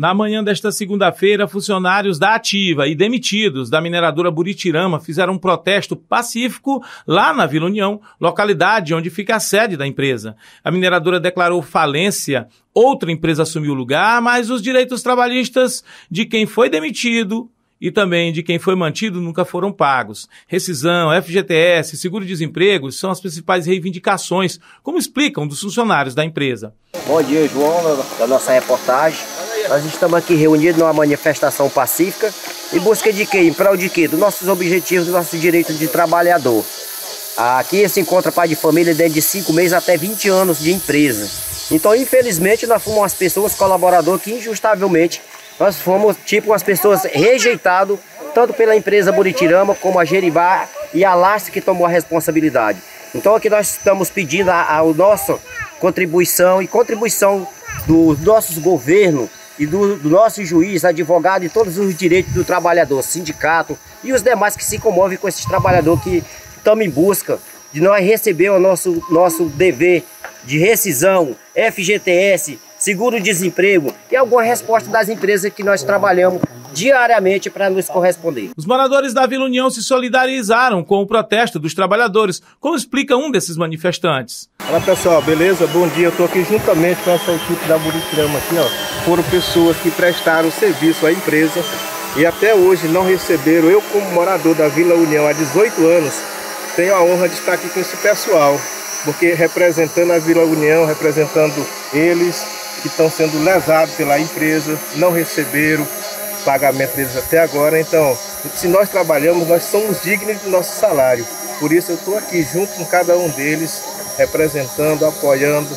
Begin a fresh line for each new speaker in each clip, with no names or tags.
Na manhã desta segunda-feira, funcionários da Ativa e demitidos da mineradora Buritirama fizeram um protesto pacífico lá na Vila União, localidade onde fica a sede da empresa. A mineradora declarou falência, outra empresa assumiu o lugar, mas os direitos trabalhistas de quem foi demitido e também de quem foi mantido nunca foram pagos. Rescisão, FGTS, seguro-desemprego são as principais reivindicações, como explicam dos funcionários da empresa.
Bom dia, João, da nossa reportagem. Nós estamos aqui reunidos numa manifestação pacífica em busca de quê? Em prol de quê? Dos nossos objetivos, dos nossos direitos de trabalhador. Aqui se encontra pai de família desde de 5 meses até 20 anos de empresa. Então, infelizmente, nós fomos as pessoas colaboradoras que injustavelmente nós fomos tipo as pessoas rejeitado tanto pela empresa Buritirama como a Geribá e a Lastre que tomou a responsabilidade. Então aqui nós estamos pedindo a, a nossa contribuição e contribuição dos nossos governos e do, do, nosso juiz, advogado e todos os direitos do trabalhador, sindicato e os demais que se comovem com esses trabalhadores que estamos em busca de nós receber o nosso, nosso dever de rescisão, FGTS, seguro-desemprego e alguma resposta das empresas que nós trabalhamos diariamente para nos corresponder.
Os moradores da Vila União se solidarizaram com o protesto dos trabalhadores, como explica um desses manifestantes.
Olá pessoal, beleza? Bom dia, eu estou aqui juntamente com essa equipe da Buritirama aqui, ó. Foram pessoas que prestaram serviço à empresa e até hoje não receberam. Eu como morador da Vila União há 18 anos, tenho a honra de estar aqui com esse pessoal, porque representando a Vila União, representando eles, que estão sendo lesados pela empresa, não receberam pagamento deles até agora. Então, se nós trabalhamos, nós somos dignos do nosso salário. Por isso eu estou aqui junto com cada um deles, representando, apoiando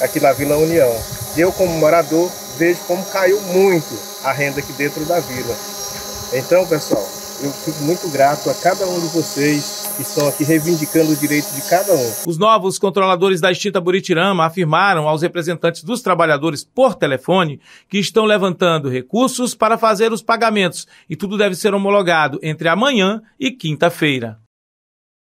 aqui na Vila União. Eu, como morador, vejo como caiu muito a renda aqui dentro da vila. Então, pessoal, eu fico muito grato a cada um de vocês que estão aqui reivindicando o direito de cada um.
Os novos controladores da extinta Buritirama afirmaram aos representantes dos trabalhadores por telefone que estão levantando recursos para fazer os pagamentos e tudo deve ser homologado entre amanhã e quinta-feira.